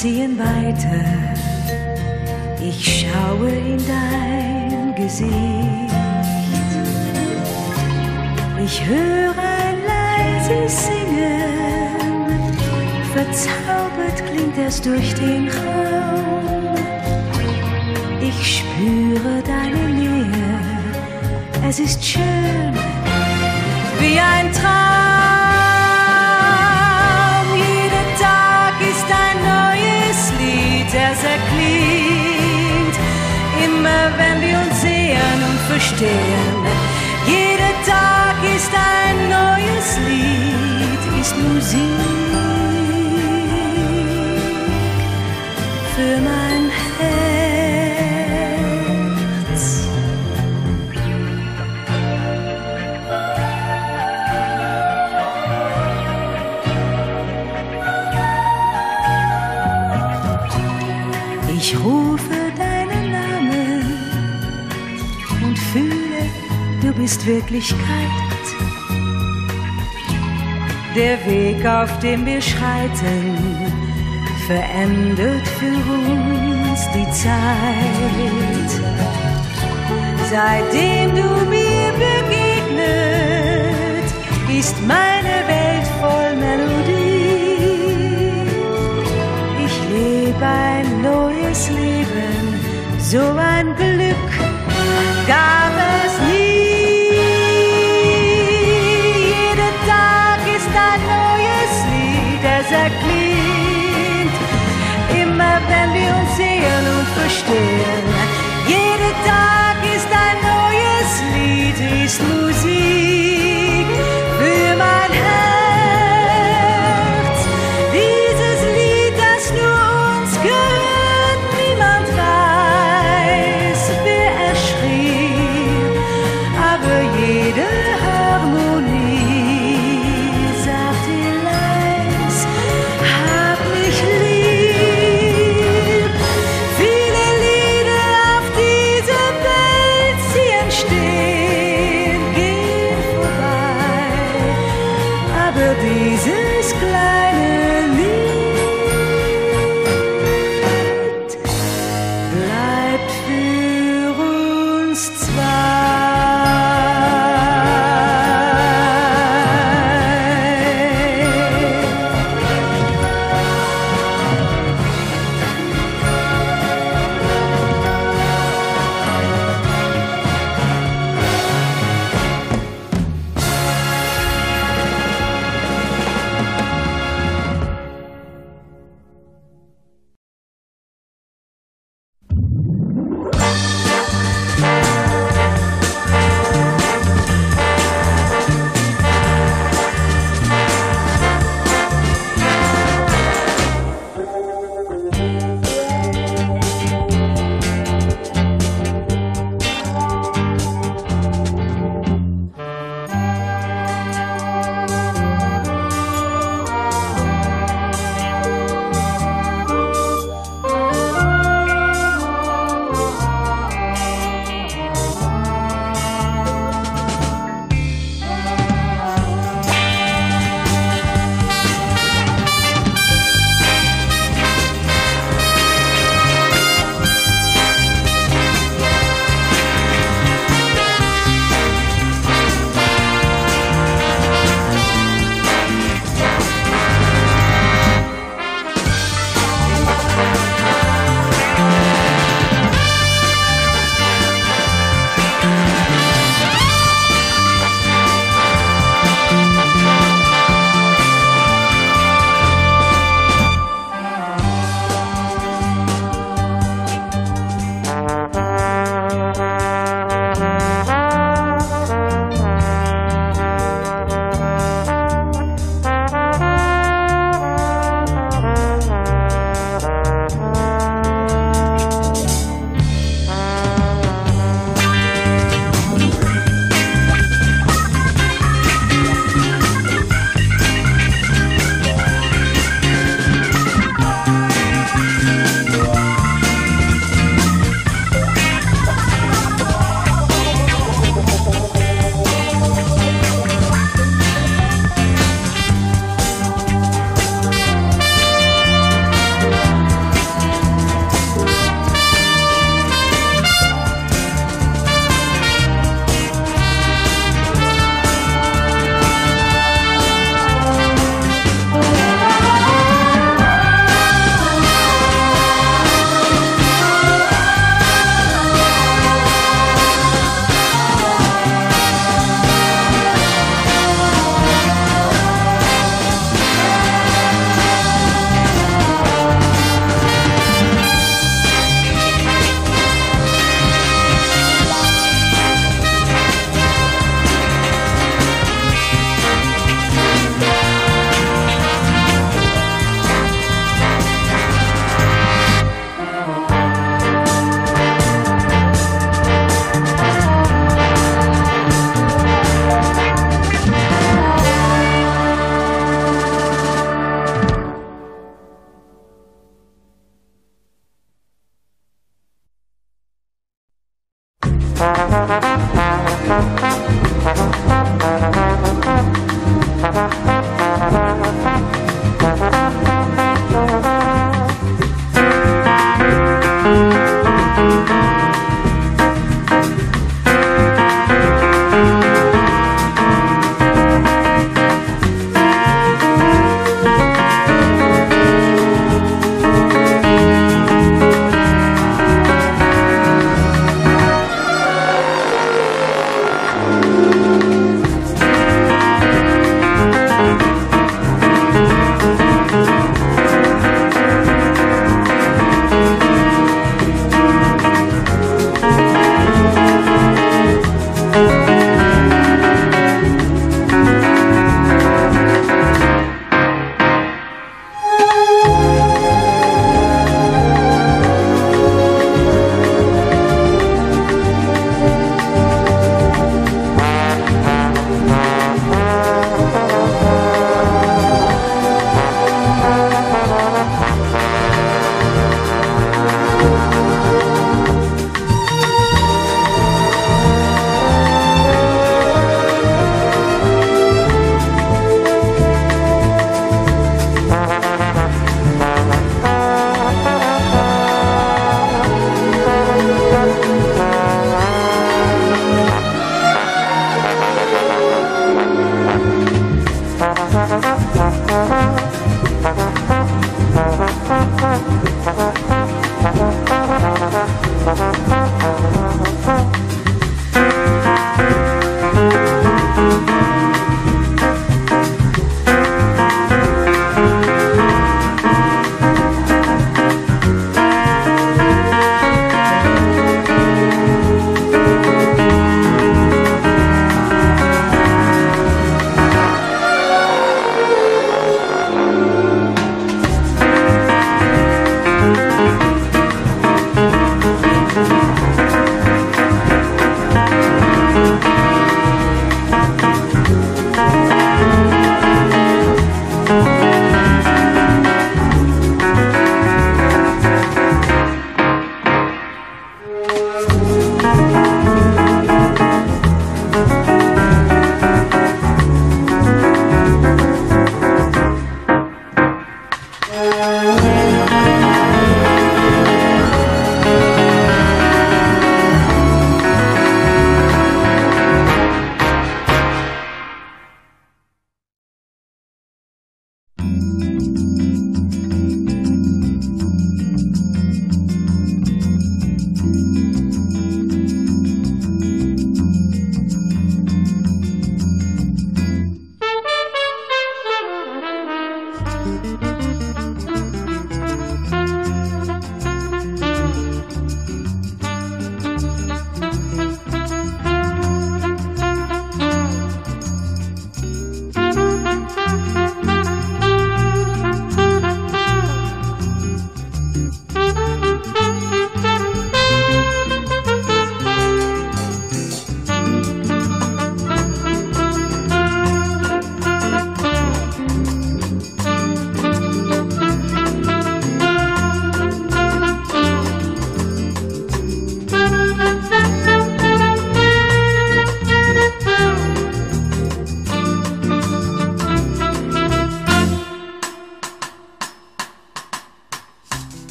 Ziehen weiter. Ich schaue in dein Gesicht. Ich höre ein leises Singen. Verzaubert klingt es durch den Raum. Ich spüre deine Nähe. Es ist schön verstehen, jeder Tag ist ein neues Lied, ist Musik du bist Wirklichkeit. Der Weg, auf dem wir schreiten, verändert für uns die Zeit. Seitdem du mir begegnet, ist meine Welt voll Melodie. Ich lebe ein neues Leben, so ein Glück gab es nie. Erklingt. Immer wenn wir uns sehen und verstehen, jeder Tag ist ein neues Lied, ist Musik